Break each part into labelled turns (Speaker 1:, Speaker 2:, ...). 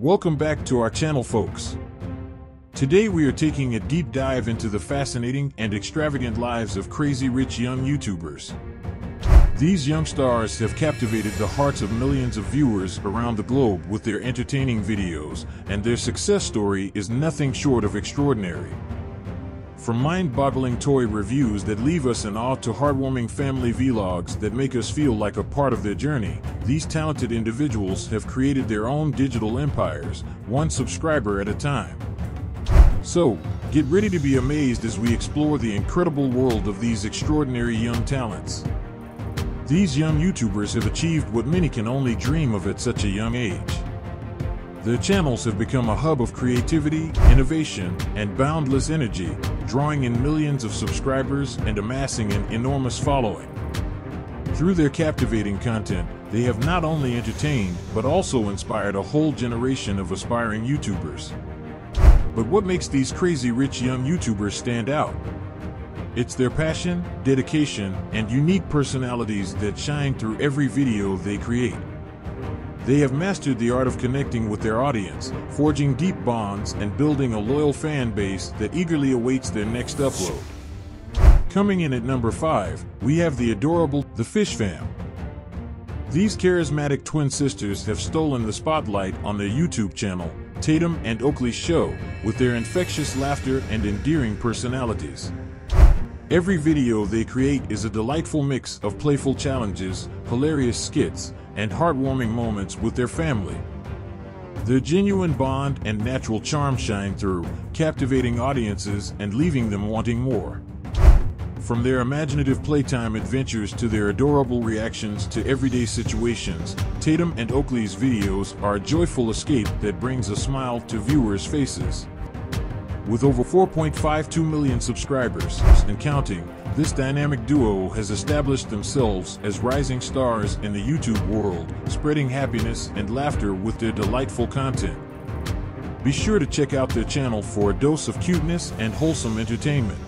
Speaker 1: Welcome back to our channel, folks. Today we are taking a deep dive into the fascinating and extravagant lives of crazy rich young YouTubers. These young stars have captivated the hearts of millions of viewers around the globe with their entertaining videos, and their success story is nothing short of extraordinary. From mind-boggling toy reviews that leave us in awe to heartwarming family vlogs that make us feel like a part of their journey, these talented individuals have created their own digital empires, one subscriber at a time. So, get ready to be amazed as we explore the incredible world of these extraordinary young talents. These young YouTubers have achieved what many can only dream of at such a young age. Their channels have become a hub of creativity, innovation, and boundless energy, drawing in millions of subscribers and amassing an enormous following. Through their captivating content, they have not only entertained, but also inspired a whole generation of aspiring YouTubers. But what makes these crazy rich young YouTubers stand out? It's their passion, dedication, and unique personalities that shine through every video they create. They have mastered the art of connecting with their audience, forging deep bonds, and building a loyal fan base that eagerly awaits their next upload. Coming in at number 5, we have the adorable The Fish Fam. These charismatic twin sisters have stolen the spotlight on their YouTube channel, Tatum and Oakley's Show, with their infectious laughter and endearing personalities. Every video they create is a delightful mix of playful challenges, hilarious skits, and heartwarming moments with their family. Their genuine bond and natural charm shine through, captivating audiences and leaving them wanting more. From their imaginative playtime adventures to their adorable reactions to everyday situations, Tatum and Oakley's videos are a joyful escape that brings a smile to viewers' faces. With over 4.52 million subscribers and counting, this dynamic duo has established themselves as rising stars in the YouTube world, spreading happiness and laughter with their delightful content. Be sure to check out their channel for a dose of cuteness and wholesome entertainment.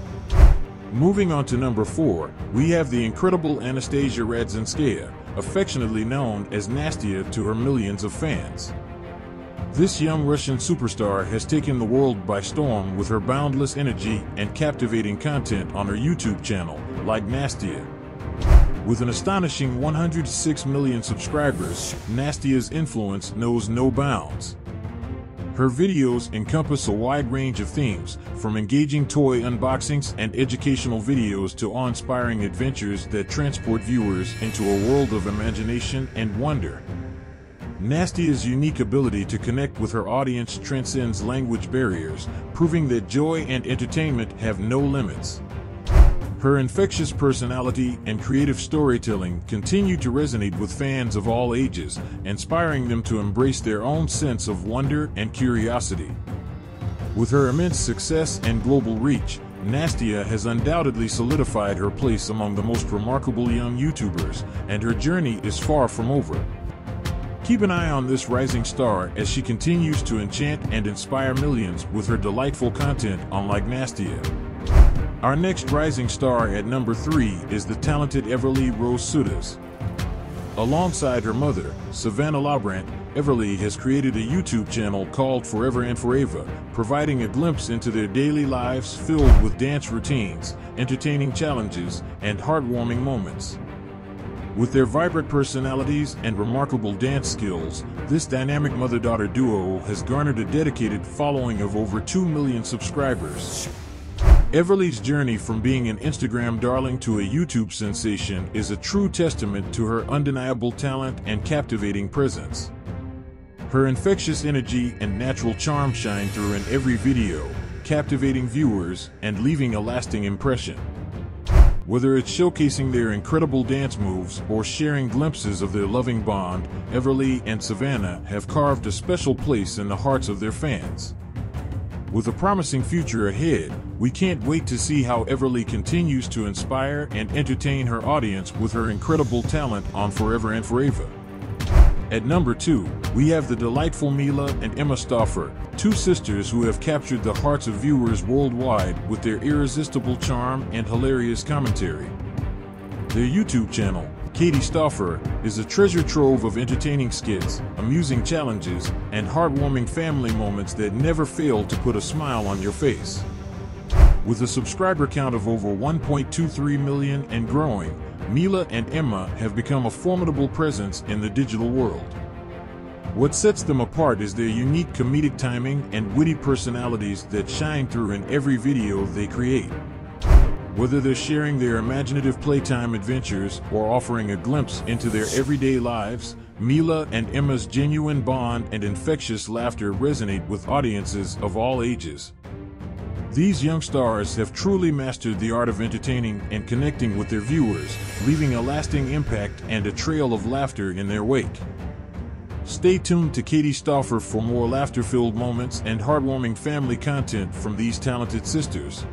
Speaker 1: Moving on to number 4, we have the incredible Anastasia Radzinskaya, affectionately known as Nastia to her millions of fans. This young Russian superstar has taken the world by storm with her boundless energy and captivating content on her YouTube channel, like Nastia. With an astonishing 106 million subscribers, Nastia's influence knows no bounds. Her videos encompass a wide range of themes, from engaging toy unboxings and educational videos to awe-inspiring adventures that transport viewers into a world of imagination and wonder. Nastia's unique ability to connect with her audience transcends language barriers, proving that joy and entertainment have no limits. Her infectious personality and creative storytelling continue to resonate with fans of all ages, inspiring them to embrace their own sense of wonder and curiosity. With her immense success and global reach, Nastia has undoubtedly solidified her place among the most remarkable young YouTubers, and her journey is far from over. Keep an eye on this rising star as she continues to enchant and inspire millions with her delightful content on Like Nastia. Our next rising star at number 3 is the talented Everleigh Rose Soutas. Alongside her mother, Savannah Labrant, Everleigh has created a YouTube channel called Forever and Forever, providing a glimpse into their daily lives filled with dance routines, entertaining challenges, and heartwarming moments. With their vibrant personalities and remarkable dance skills, this dynamic mother-daughter duo has garnered a dedicated following of over 2 million subscribers. Everleigh's journey from being an Instagram darling to a YouTube sensation is a true testament to her undeniable talent and captivating presence. Her infectious energy and natural charm shine through in every video, captivating viewers and leaving a lasting impression. Whether it's showcasing their incredible dance moves or sharing glimpses of their loving bond, Everleigh and Savannah have carved a special place in the hearts of their fans. With a promising future ahead, we can't wait to see how Everleigh continues to inspire and entertain her audience with her incredible talent on Forever and Forever. At number 2, we have the delightful Mila and Emma Stauffer, two sisters who have captured the hearts of viewers worldwide with their irresistible charm and hilarious commentary. Their YouTube channel, Katie Stauffer, is a treasure trove of entertaining skits, amusing challenges, and heartwarming family moments that never fail to put a smile on your face. With a subscriber count of over 1.23 million and growing, Mila and Emma have become a formidable presence in the digital world. What sets them apart is their unique comedic timing and witty personalities that shine through in every video they create. Whether they're sharing their imaginative playtime adventures or offering a glimpse into their everyday lives, Mila and Emma's genuine bond and infectious laughter resonate with audiences of all ages. These young stars have truly mastered the art of entertaining and connecting with their viewers, leaving a lasting impact and a trail of laughter in their wake. Stay tuned to Katie Stauffer for more laughter filled moments and heartwarming family content from these talented sisters.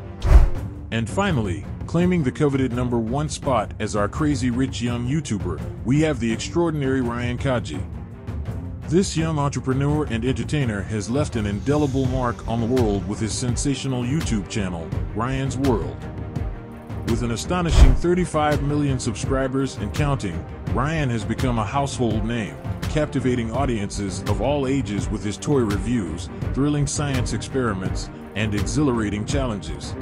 Speaker 1: And finally, claiming the coveted number one spot as our crazy rich young YouTuber, we have the extraordinary Ryan Kaji. This young entrepreneur and entertainer has left an indelible mark on the world with his sensational YouTube channel, Ryan's World. With an astonishing 35 million subscribers and counting, Ryan has become a household name, captivating audiences of all ages with his toy reviews, thrilling science experiments, and exhilarating challenges.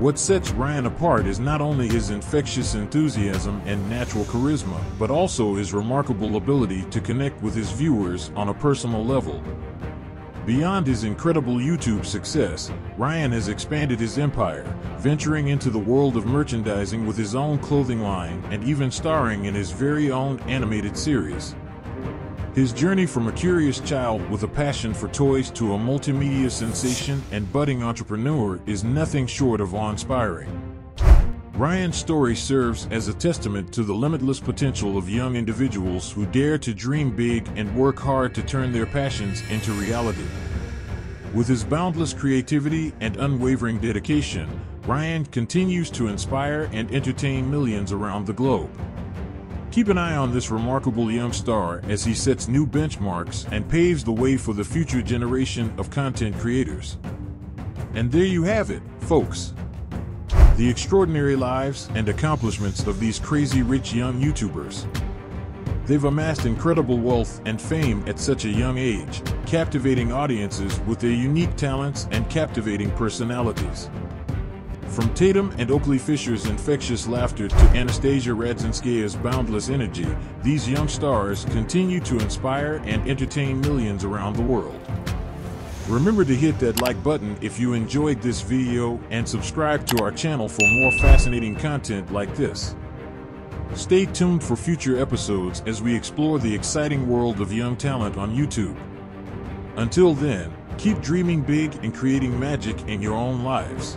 Speaker 1: What sets Ryan apart is not only his infectious enthusiasm and natural charisma, but also his remarkable ability to connect with his viewers on a personal level. Beyond his incredible YouTube success, Ryan has expanded his empire, venturing into the world of merchandising with his own clothing line and even starring in his very own animated series. His journey from a curious child with a passion for toys to a multimedia sensation and budding entrepreneur is nothing short of awe-inspiring. Ryan's story serves as a testament to the limitless potential of young individuals who dare to dream big and work hard to turn their passions into reality. With his boundless creativity and unwavering dedication, Ryan continues to inspire and entertain millions around the globe. Keep an eye on this remarkable young star as he sets new benchmarks and paves the way for the future generation of content creators. And there you have it, folks the extraordinary lives and accomplishments of these crazy rich young YouTubers. They've amassed incredible wealth and fame at such a young age, captivating audiences with their unique talents and captivating personalities. From Tatum and Oakley Fisher's infectious laughter to Anastasia Radzinskaya's boundless energy, these young stars continue to inspire and entertain millions around the world. Remember to hit that like button if you enjoyed this video and subscribe to our channel for more fascinating content like this. Stay tuned for future episodes as we explore the exciting world of young talent on YouTube. Until then, keep dreaming big and creating magic in your own lives.